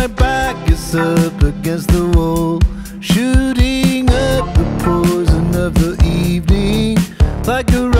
my back is up against the wall. Shooting up the poison of the evening Like a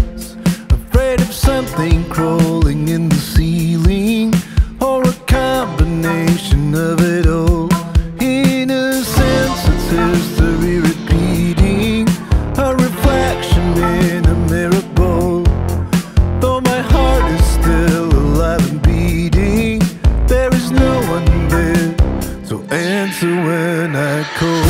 answer when I call.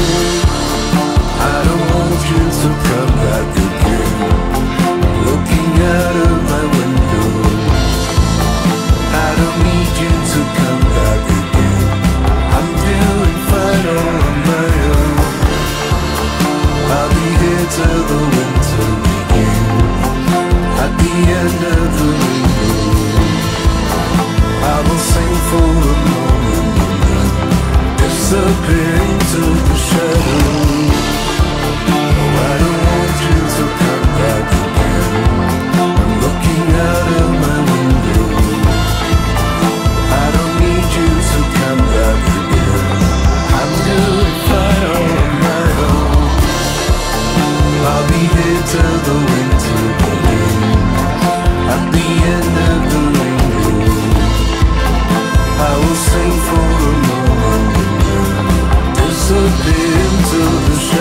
I'll be here till the winter begins. At the end of the rainbow I will sing for a moment. Disappear into the shadows.